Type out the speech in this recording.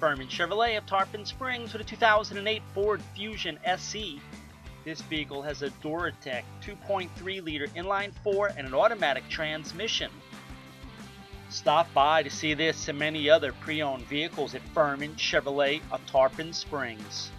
Ferman Chevrolet of Tarpon Springs with a 2008 Ford Fusion SE. This vehicle has a Duratec 2.3 liter inline 4 and an automatic transmission. Stop by to see this and many other pre owned vehicles at Ferman Chevrolet of Tarpon Springs.